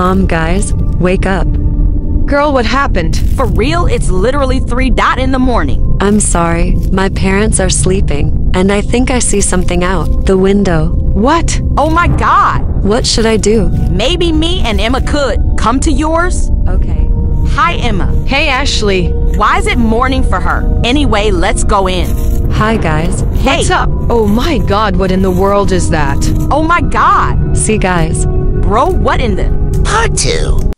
Um, guys, wake up. Girl, what happened? For real, it's literally 3 dot in the morning. I'm sorry, my parents are sleeping, and I think I see something out the window. What? Oh my god. What should I do? Maybe me and Emma could come to yours? Okay. Hi, Emma. Hey, Ashley. Why is it morning for her? Anyway, let's go in. Hi, guys. Hey. What's up? Oh my god, what in the world is that? Oh my god. See, guys. Bro, what in the. Part 2